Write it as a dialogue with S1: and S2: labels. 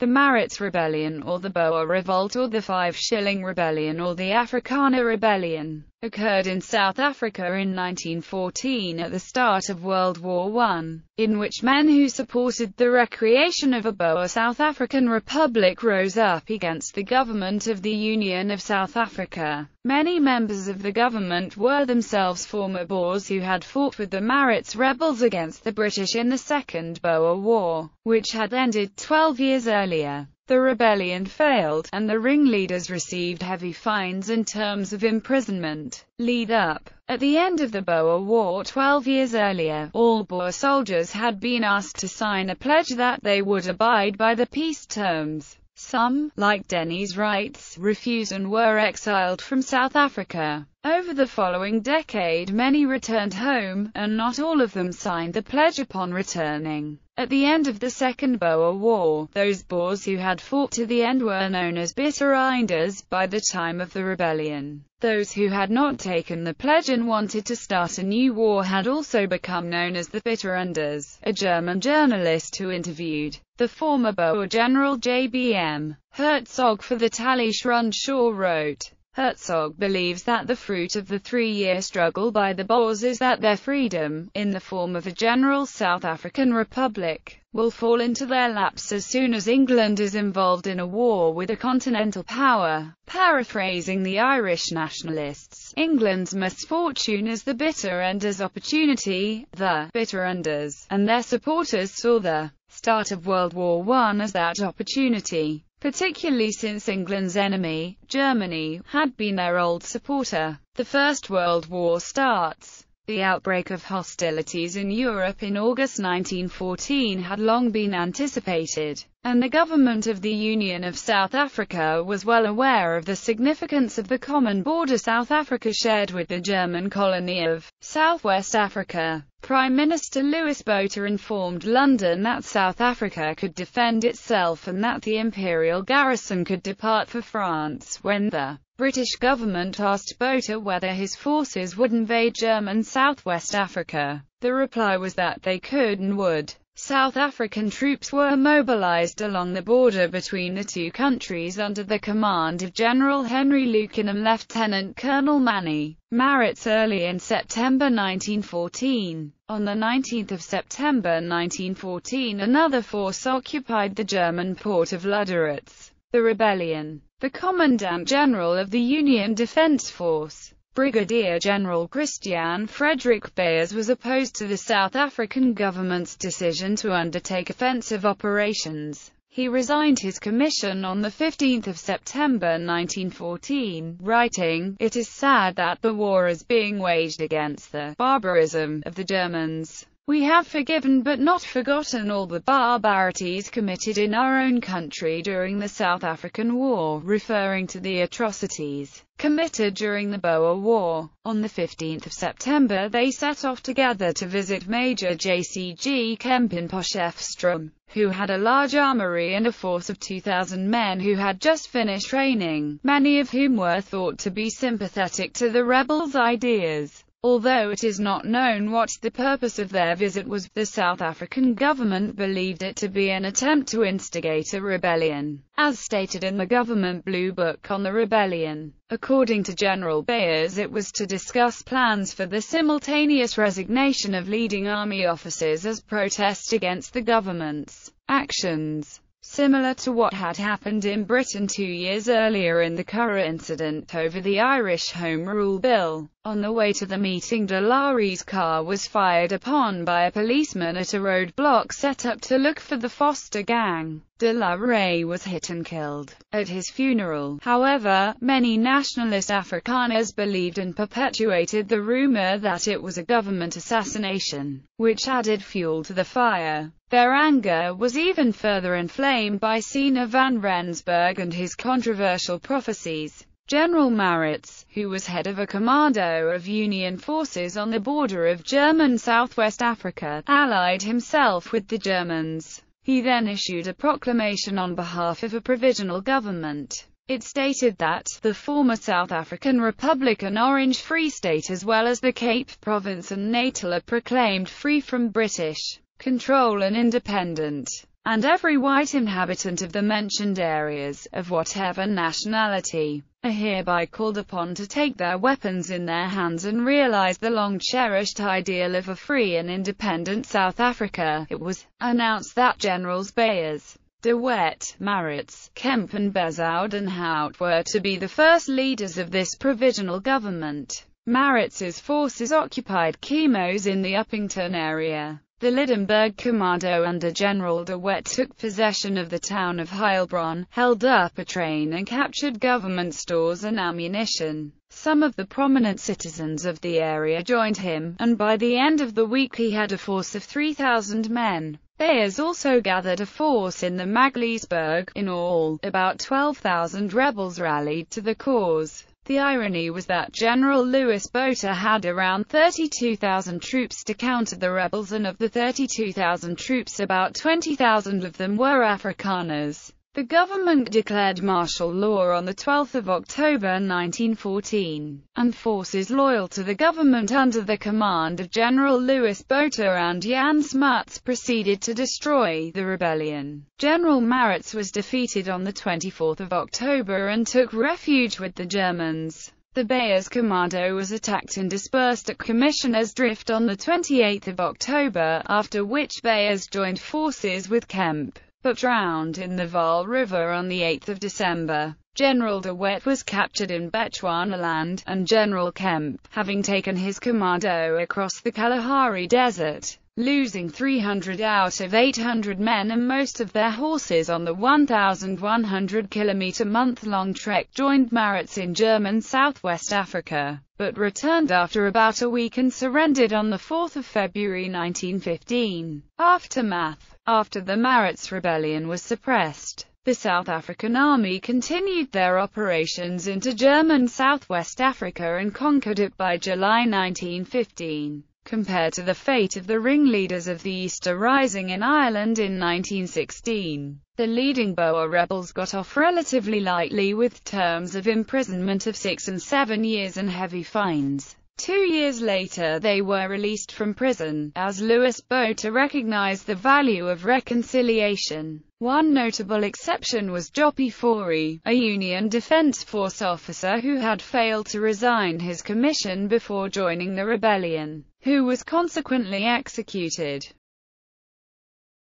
S1: The Maritz Rebellion or the Boer Revolt or the Five Shilling Rebellion or the Afrikaner Rebellion occurred in South Africa in 1914 at the start of World War I, in which men who supported the recreation of a Boer South African Republic rose up against the government of the Union of South Africa. Many members of the government were themselves former Boers who had fought with the Maritz rebels against the British in the Second Boer War, which had ended 12 years earlier. The rebellion failed, and the ringleaders received heavy fines and terms of imprisonment. Lead up. At the end of the Boer War 12 years earlier, all Boer soldiers had been asked to sign a pledge that they would abide by the peace terms. Some, like Deneys Reitz, refused and were exiled from South Africa. Over the following decade many returned home, and not all of them signed the pledge upon returning. At the end of the Second Boer War, those Boers who had fought to the end were known as bittereinders by the time of the rebellion. Those who had not taken the pledge and wanted to start a new war had also become known as the bitter enders. A German journalist who interviewed the former Boer general J.B.M. Hertzog for the Tägliche Rundschau wrote, Hertzog believes that the fruit of the three-year struggle by the Boers is that their freedom, in the form of a general South African republic, will fall into their laps as soon as England is involved in a war with a continental power. Paraphrasing the Irish nationalists, England's misfortune is the bitter enders opportunity, the bitter enders, and their supporters saw the start of World War I as that opportunity particularly since England's enemy, Germany, had been their old supporter. The First World War starts. The outbreak of hostilities in Europe in August 1914 had long been anticipated, and the government of the Union of South Africa was well aware of the significance of the common border South Africa shared with the German colony of Southwest Africa. Prime Minister Louis Botha informed London that South Africa could defend itself and that the imperial garrison could depart for France when the British government asked Botha whether his forces would invade German Southwest Africa. The reply was that they could and would. South African troops were mobilized along the border between the two countries under the command of General Henry Lukin and Lieutenant Colonel Manie Maritz early in September 1914. On the 19th of September 1914 another force occupied the German port of Lüderitz. The rebellion. The Commandant General of the Union Defense Force Brigadier General Christiaan Frederick Beyers was opposed to the South African government's decision to undertake offensive operations. He resigned his commission on 15 September 1914, writing, It is sad that the war is being waged against the barbarism of the Germans. We have forgiven but not forgotten all the barbarities committed in our own country during the South African War, referring to the atrocities committed during the Boer War. On the 15 September they set off together to visit Major J.C.G. Kemp in Potchefstroom, who had a large armory and a force of 2,000 men who had just finished training, many of whom were thought to be sympathetic to the rebels' ideas. Although it is not known what the purpose of their visit was, the South African government believed it to be an attempt to instigate a rebellion, as stated in the government Blue Book on the rebellion. According to General Beyers it was to discuss plans for the simultaneous resignation of leading army officers as protest against the government's actions similar to what had happened in Britain two years earlier in the Curragh incident over the Irish Home Rule Bill. On the way to the meeting De la Rey's car was fired upon by a policeman at a roadblock set up to look for the Foster gang. De La Rey was hit and killed. At his funeral, however, many nationalist Afrikaners believed and perpetuated the rumor that it was a government assassination, which added fuel to the fire. Their anger was even further inflamed by Siener van Rensburg and his controversial prophecies. General Maritz, who was head of a commando of Union forces on the border of German Southwest Africa, allied himself with the Germans. He then issued a proclamation on behalf of a provisional government. It stated that, the former South African Republic and Orange Free State as well as the Cape Province and Natal are proclaimed free from British control and independent. And every white inhabitant of the mentioned areas, of whatever nationality, are hereby called upon to take their weapons in their hands and realize the long-cherished ideal of a free and independent South Africa. It was announced that Generals Beyers, De Wet, Maritz, Kemp and Bezuidenhout were to be the first leaders of this provisional government. Maritz's forces occupied Keimoes in the Upington area. The Lydenburg Commando under General de Wet took possession of the town of Heilbron, held up a train and captured government stores and ammunition. Some of the prominent citizens of the area joined him, and by the end of the week he had a force of 3,000 men. Beyers also gathered a force in the Magaliesberg. In all, about 12,000 rebels rallied to the cause. The irony was that General Louis Botha had around 32,000 troops to counter the rebels and of the 32,000 troops about 20,000 of them were Afrikaners. The government declared martial law on 12 October 1914, and forces loyal to the government under the command of General Louis Botha and Jan Smuts proceeded to destroy the rebellion. General Maritz was defeated on 24 October and took refuge with the Germans. The Beyers Commando was attacked and dispersed at Commissioner's Drift on 28 October, after which Beyers joined forces with Kemp but drowned in the Vaal River on 8 December. General de Wet was captured in Bechuanaland, and General Kemp, having taken his commando across the Kalahari Desert, losing 300 out of 800 men and most of their horses on the 1,100-kilometer month-long trek joined Maritz in German Southwest Africa, but returned after about a week and surrendered on 4 February 1915. Aftermath after the Maritz rebellion was suppressed, the South African Army continued their operations into German Southwest Africa and conquered it by July 1915. Compared to the fate of the ringleaders of the Easter Rising in Ireland in 1916, the leading Boer rebels got off relatively lightly with terms of imprisonment of six and seven years and heavy fines. Two years later they were released from prison, as Louis Botha recognized the value of reconciliation. One notable exception was Joppie Fourie, a Union Defense Force officer who had failed to resign his commission before joining the rebellion, who was consequently executed.